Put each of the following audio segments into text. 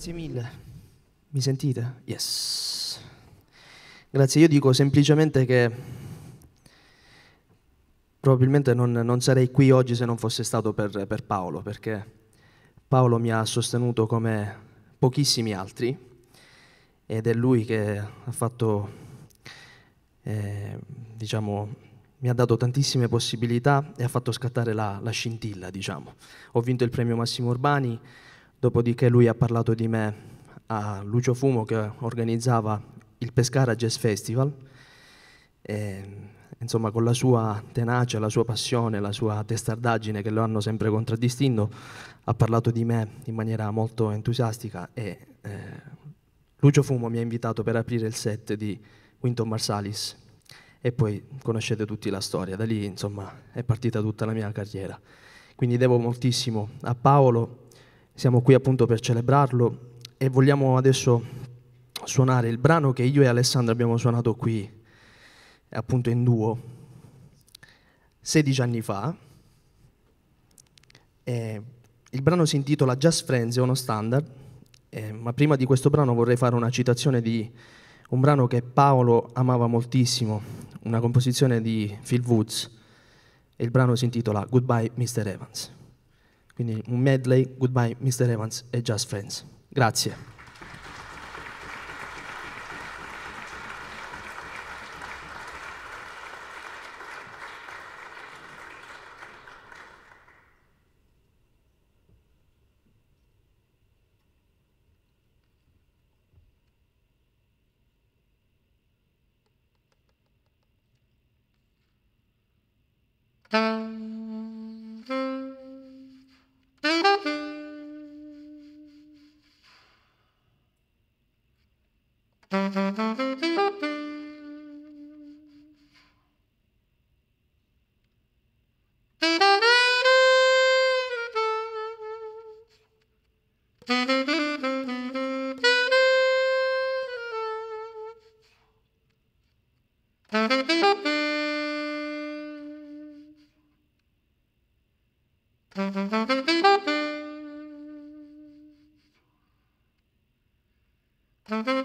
Grazie mille. Mi sentite? Yes. Grazie, io dico semplicemente che probabilmente non, non sarei qui oggi se non fosse stato per, per Paolo, perché Paolo mi ha sostenuto come pochissimi altri ed è lui che ha fatto, eh, diciamo, mi ha dato tantissime possibilità e ha fatto scattare la, la, scintilla, diciamo. Ho vinto il premio Massimo Urbani, dopodiché lui ha parlato di me a Lucio Fumo che organizzava il Pescara Jazz Festival. E, insomma, con la sua tenacia, la sua passione, la sua testardaggine che lo hanno sempre contraddistinto, ha parlato di me in maniera molto entusiastica e eh, Lucio Fumo mi ha invitato per aprire il set di Winton Marsalis e poi conoscete tutti la storia, da lì insomma è partita tutta la mia carriera. Quindi devo moltissimo a Paolo, siamo qui appunto per celebrarlo e vogliamo adesso suonare il brano che io e Alessandro abbiamo suonato qui appunto in duo 16 anni fa. E il brano si intitola Just Friends, è uno standard, eh, ma prima di questo brano vorrei fare una citazione di un brano che Paolo amava moltissimo, una composizione di Phil Woods e il brano si intitola Goodbye Mr. Evans. Quindi un medley, Goodbye Mr. Evans e Just Friends. Grazie. Mm-hmm.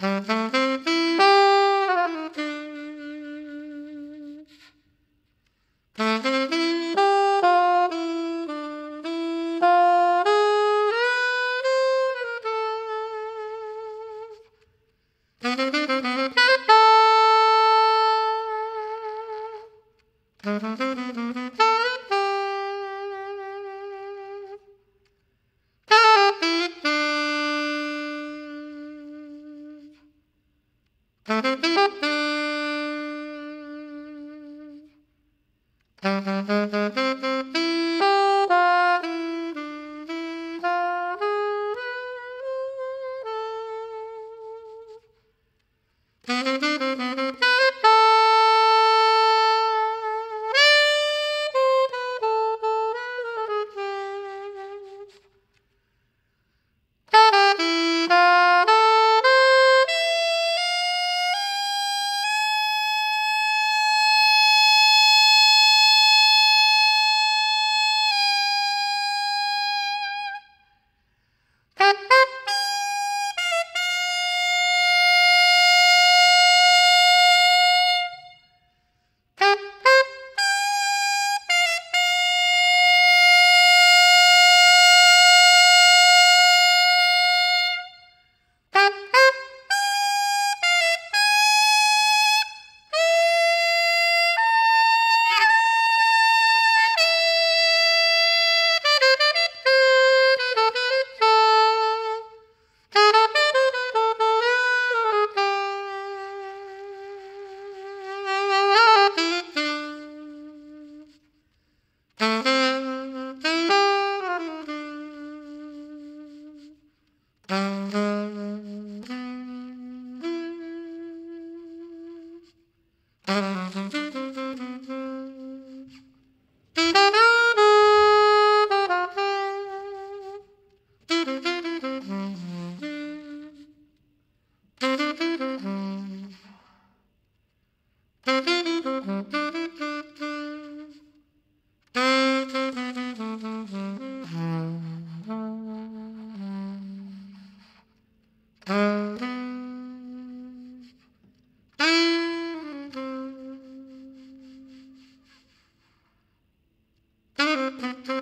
Mm-hmm. Música Thank you.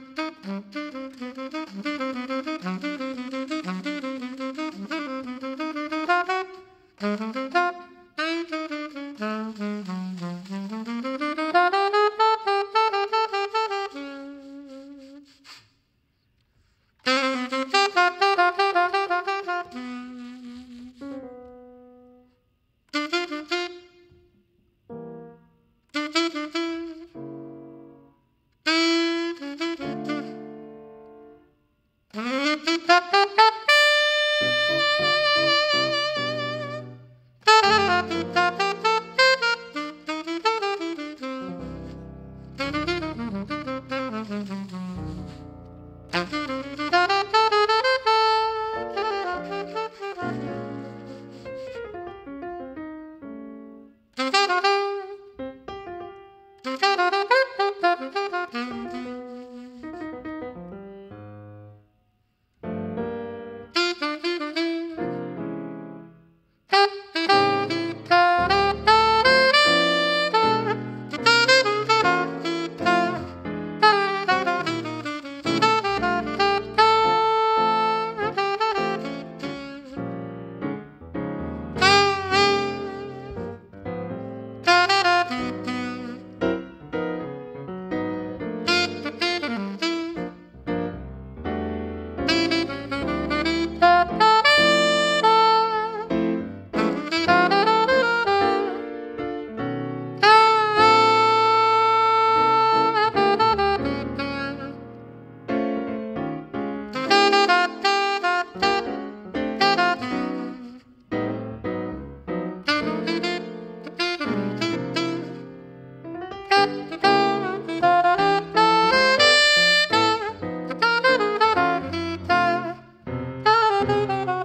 Thank you.